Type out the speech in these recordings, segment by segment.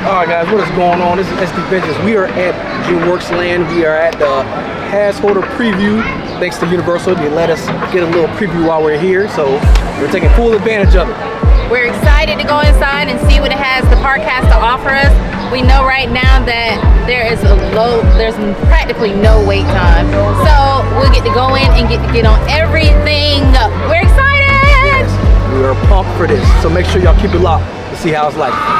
All right, guys, what is going on? This is SD Ventures. We are at DreamWorks Land. We are at the pass holder preview. Thanks to Universal, they let us get a little preview while we're here, so we're taking full advantage of it. We're excited to go inside and see what it has, the park has to offer us. We know right now that there is a low, there's practically no wait time. So we'll get to go in and get to get on everything. We're excited! We are pumped for this, so make sure y'all keep it locked to see how it's like.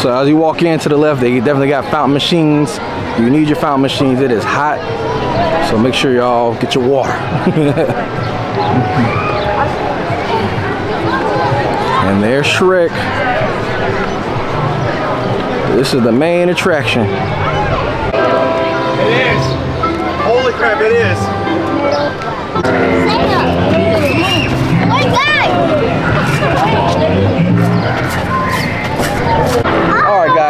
So as you walk in to the left, they definitely got fountain machines. You need your fountain machines. It is hot, so make sure y'all get your water. and there's Shrek. This is the main attraction. It is. Holy crap, it is.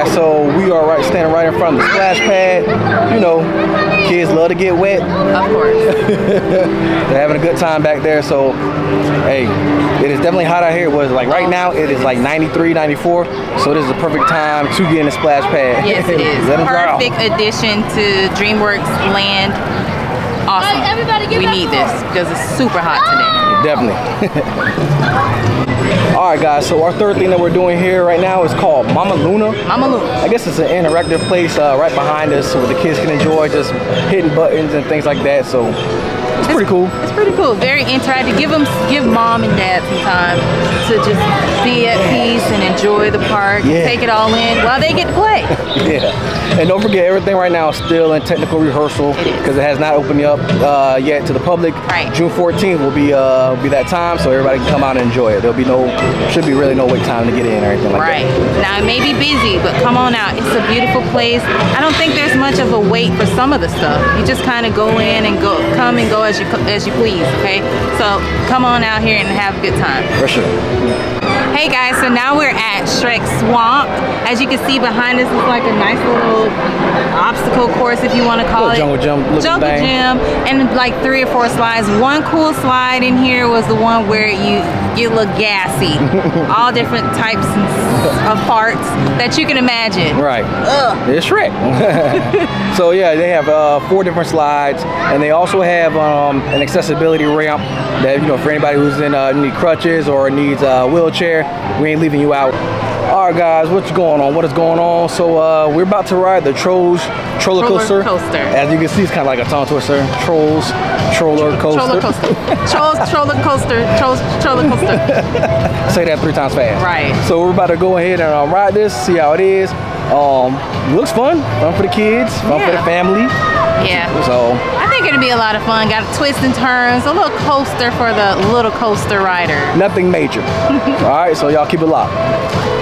Guys. So we are right standing right in front of the splash pad. You know, kids love to get wet. Of course. They're having a good time back there. So, hey, it is definitely hot out here. It was like right now it is like 93, 94. So this is the perfect time to get in the splash pad. Yes, it is. Let 'em dry off. Perfect addition to DreamWorks Land. Awesome. We need this because it's super hot today. Definitely. All right, guys. So our third thing that we're doing here right now is called Mama Luna. Mama Luna. I guess it's an interactive place uh, right behind us where the kids can enjoy just hitting buttons and things like that. So it's pretty cool. It's pretty cool. Very interactive. Give them, give mom and dad some time to just be at peace and enjoy the park. Yeah. Take it all in while they get to play. Yeah. And don't forget, everything right now is still in technical rehearsal It because it has not opened up uh, yet to the public. Right. June 14th will be uh, will be that time, so everybody can come out and enjoy it. There'll be no, should be really no wait time to get in or anything like Right. that. Right. Now it may be busy, but come on out. It's a beautiful place. I don't think there's much of a wait for some of the stuff. You just kind of go in and go, come and go as you as you please. Okay. So come on out here and have a good time. For sure. Hey guys, so now we're at Shrek Swamp. As you can see behind us is like a nice little obstacle course if you want to call Little it. jungle gym Jungle thing. gym and like three or four slides. One cool slide in here was the one where you get a little gassy. All different types of parts that you can imagine. Right. Ugh. It's Shrek. so yeah, they have uh, four different slides, and they also have um, an accessibility ramp that you know for anybody who's in uh, need crutches or needs a wheelchair, we ain't leaving you out. All right, guys, what's going on? What is going on? So uh, we're about to ride the Trolls Troller Coaster. coaster. As you can see, it's kind of like a tongue twister. Trolls Troller Coaster. Troller coaster. Trolls, troller coaster. Trolls, troller coaster. Say that three times fast. Right. So we're about to go ahead and um, ride this, see how it is. Um, looks fun. Fun for the kids. Fun for the family. Yeah. So think it'll be a lot of fun. Got twists and turns, a little coaster for the little coaster rider. nothing major. All right, so y'all keep it locked.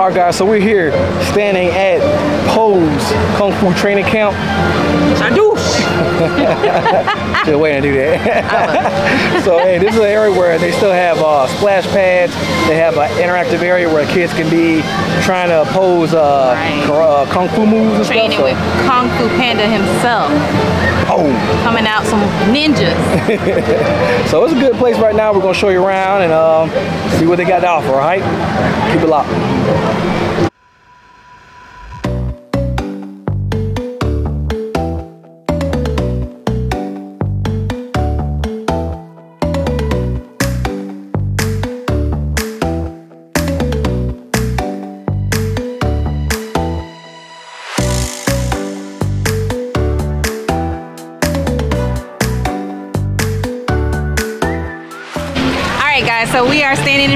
All right, guys, so we're here standing at Po's Kung Fu Training Camp. Just waiting to do that. so, hey, this is an area where they still have uh, splash pads. They have an interactive area where kids can be trying to pose uh, Right. uh, Kung Fu moves and Training stuff. with Kung Fu Panda himself, oh, coming out some ninjas. so it's a good place right now. We're gonna show you around and um, see what they got to offer. All right, keep it locked.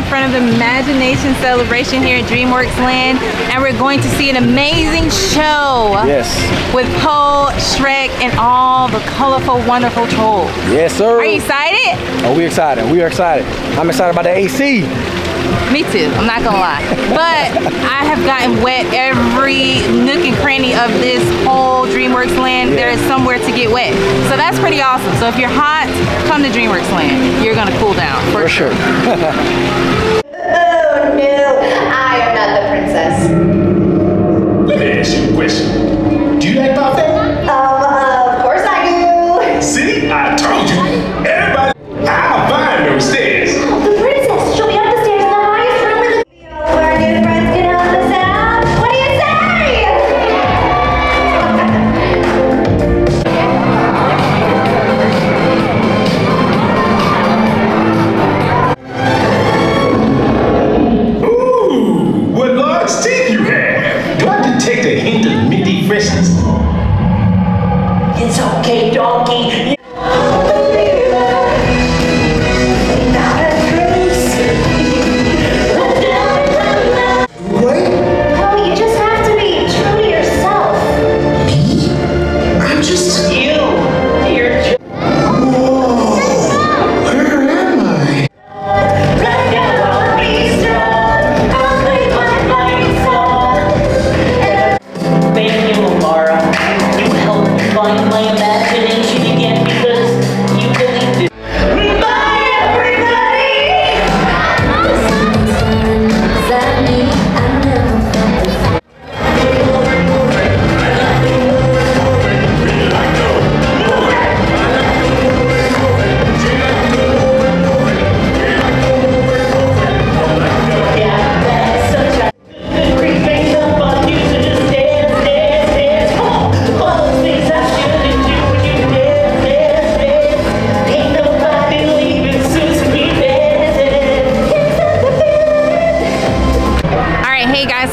Front of the Imagination Celebration here at DreamWorks Land, and we're going to see an amazing show. Yes. With Po, Shrek, and all the colorful, wonderful trolls. Yes, sir. Are you excited? Oh, we excited. We are excited. I'm excited about the AC. Me too, I'm not gonna lie. But I have gotten wet every nook and cranny of this whole DreamWorks land. Yeah. There is somewhere to get wet. So that's pretty awesome. So if you're hot, come to DreamWorks land. You're gonna cool down for, For sure. Oh no, I am not the princess. It's okay, donkey.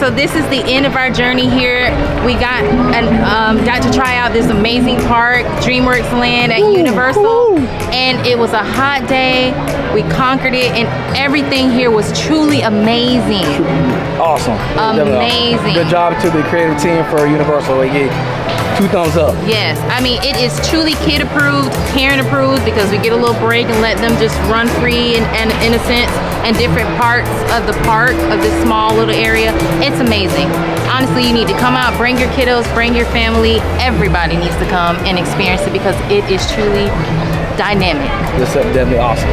So this is the end of our journey here. We got and um, got to try out this amazing park, DreamWorks Land at Universal, and it was a hot day. We conquered it, and everything here was truly amazing. Awesome. Definitely Amazing. Good job to the creative team for Universal. They gave two thumbs up. Yes, I mean it is truly kid approved, parent approved because we get a little break and let them just run free and, and innocence and different parts of the park of this small little area. It's amazing. Honestly, you need to come out, bring your kiddos, bring your family. Everybody needs to come and experience it because it is truly dynamic. This is definitely awesome.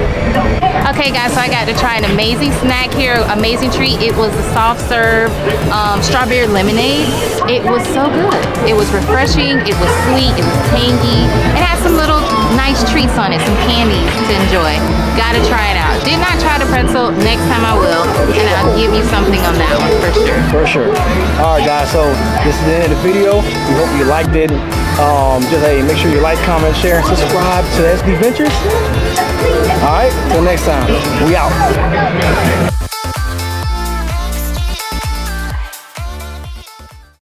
Okay, guys, so I got to try an amazing snack here, amazing treat. It was a soft serve um, strawberry lemonade. It was so good. It was refreshing, it was sweet, it was tangy. It had some little nice treats on it, some candies to enjoy. Gotta try it out. Did not try the pretzel, next time I will, and I'll give you something on that one for sure. For sure. All right, guys. So this is the end of the video. We hope you liked it. Um, just hey, make sure you like, comment, share, and subscribe to SD Ventures. All right. Till next time. We out.